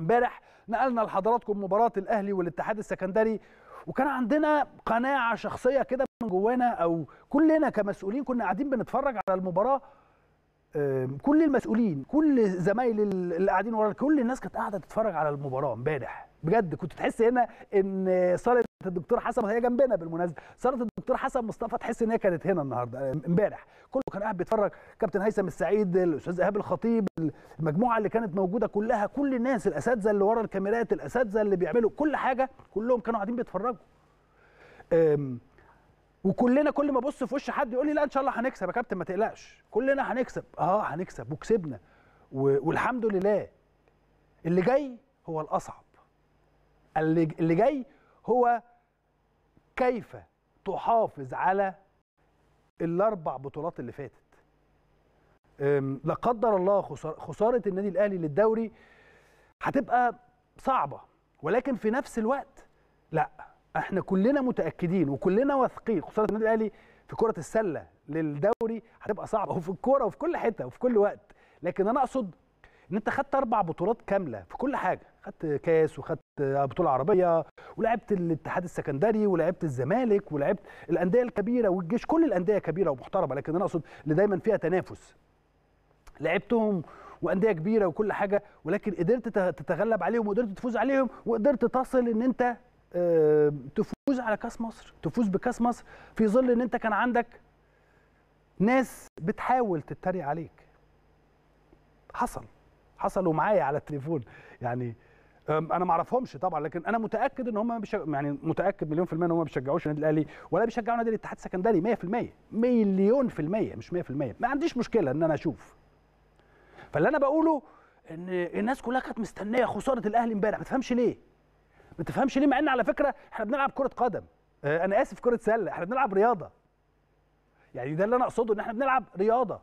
امبارح نقلنا لحضراتكم مباراة الأهلي والاتحاد السكندري وكان عندنا قناعة شخصية كده من جوانا أو كلنا كمسؤولين كنا قاعدين بنتفرج على المباراة. كل المسؤولين كل زمايلي اللي قاعدين ورا كل الناس كانت قاعدة تتفرج على المباراة امبارح. بجد كنت تحس هنا إن صالة الدكتور حسن هي جنبنا بالمناسبة. صالة الدكتور حسن مصطفى تحس إن هي كانت هنا النهارده امبارح. كله كان قاعد بيتفرج. كابتن هيثم السعيد الأستاذ إيهاب الخطيب المجموعة اللي كانت موجودة كلها كل الناس الأساتذة اللي ورا الكاميرات الأساتذة اللي بيعملوا كل حاجة كلهم كانوا قاعدين بيتفرجوا. وكلنا كل ما أبص في وش حد يقول لي لا إن شاء الله هنكسب يا كابتن ما تقلقش. كلنا هنكسب. آه هنكسب. وكسبنا. والحمد لله. اللي جاي هو الأصعب. اللي جاي هو كيف تحافظ على الأربع بطولات اللي فاتت. لا قدر الله خسار- خسارة النادي الأهلي للدوري هتبقى صعبة ولكن في نفس الوقت لا إحنا كلنا متأكدين وكلنا واثقين خسارة النادي الأهلي في كرة السلة للدوري هتبقى صعبة وفي الكورة وفي كل حتة وفي كل وقت. لكن أنا أقصد إن أنت خدت أربع بطولات كاملة في كل حاجة. خدت كاس وخدت بطولة عربية ولعبت الاتحاد السكندري ولعبت الزمالك ولعبت الأندية الكبيرة والجيش. كل الأندية كبيرة ومحترمة لكن أنا أقصد اللي دايما فيها تنافس. لعبتهم وأندية كبيرة وكل حاجة ولكن قدرت تت- تتغلب عليهم وقدرت تفوز عليهم وقدرت تصل إن أنت آه، تفوز على كأس مصر. تفوز بكأس مصر في ظل إن أنت كان عندك ناس بتحاول تتريق عليك. حصل. حصلوا معايا على التليفون. يعني أنا ما أعرفهمش طبعا لكن أنا متأكد إن هم بيشج... يعني متأكد مليون في المية إن هم ما بيشجعوش النادي الأهلي ولا بيشجعوا نادي الاتحاد السكندري 100% مليون في المية مش 100% ما عنديش مشكلة إن أنا أشوف. فاللي أنا بقوله إن الناس كلها كانت مستنية خسارة الأهلي إمبارح. ما تفهمش ليه؟ ما تفهمش ليه؟ مع إن على فكرة إحنا بنلعب كرة قدم. آه، أنا آسف كرة سلة. إحنا بنلعب رياضة. يعني ده اللي أنا أقصده إن إحنا بنلعب رياضة.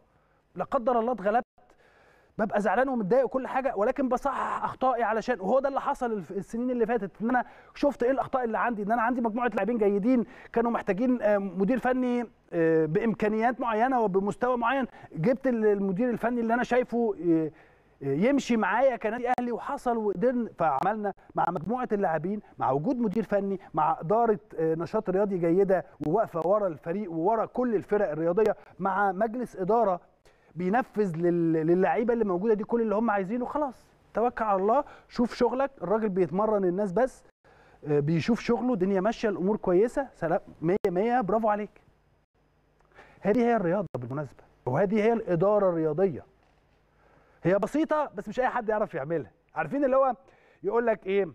لا قدر الله اتغلبت ببقى زعلان ومتضايق وكل حاجة ولكن بصحح أخطائي علشان وهو ده اللي حصل السنين اللي فاتت إن أنا شفت إيه الأخطاء اللي عندي إن أنا عندي مجموعة لاعبين جيدين كانوا محتاجين آه، مدير فني آه، بإمكانيات معينة وبمستوى معين جبت ال- المدير الفني اللي أنا شايفه آه، يمشي معايا كنادي أهلي وحصل وقدرنا فعملنا مع مجموعة اللاعبين مع وجود مدير فني مع إدارة نشاط رياضي جيدة وواقفة ورا الفريق وورا كل الفرق الرياضية مع مجلس إدارة بينفذ لل- للعيبة اللي موجودة دي كل اللي هم عايزينه خلاص. توكل على الله شوف شغلك. الراجل بيتمرن الناس بس آه، بيشوف شغله الدنيا ماشية الأمور كويسة. سلام. 100 100 برافو عليك. هذه هي الرياضة بالمناسبة وهذه هي الإدارة الرياضية. هي بسيطة بس مش أي حد يعرف يعملها. عارفين اللي هو يقول لك إيه؟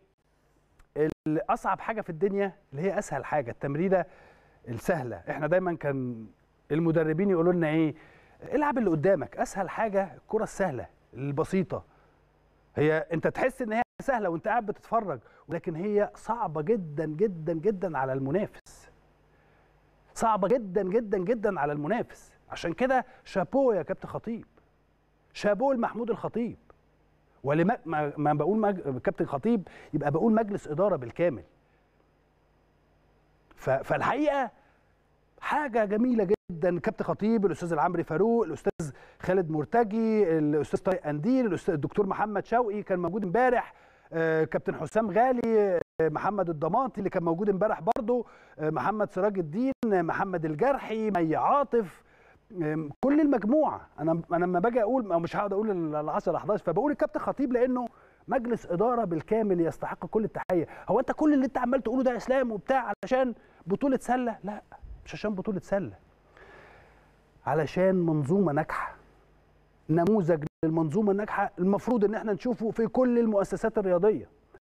أصعب حاجة في الدنيا اللي هي أسهل حاجة التمريره السهلة. إحنا دايما كان المدربين يقولوا لنا إيه؟ العب اللي قدامك. أسهل حاجة الكرة السهلة البسيطة. هي أنت تحس إن هي سهلة وأنت قاعد بتتفرج ولكن هي صعبة جدا جدا جدا على المنافس. صعبة جدا جدا جدا على المنافس. عشان كده شابوه يا كابتن خطيب. شابوه لمحمود الخطيب. ولما ما ما بقول مج... كابتن خطيب يبقى بقول مجلس إدارة بالكامل. ف... فالحقيقة حاجة جميلة جدا. كابتن خطيب الأستاذ العمري فاروق الأستاذ خالد مرتجي الأستاذ طارق الأستاذ الدكتور محمد شوقي كان موجود امبارح آه، كابتن حسام غالي آه، محمد الضماطي اللي كان موجود امبارح برضه آه، محمد سراج الدين محمد الجرحي مي عاطف كل المجموعة. أنا أنا لما باجي أقول مش هقعد أقول ال 10 11 فبقول الكابتن خطيب لأنه مجلس إدارة بالكامل يستحق كل التحية. هو أنت كل اللي أنت عمال تقوله ده إسلام وبتاع علشان بطولة سلة؟ لا مش عشان بطولة سلة. علشان منظومة ناجحة. نموذج للمنظومة الناجحة المفروض إن إحنا نشوفه في كل المؤسسات الرياضية.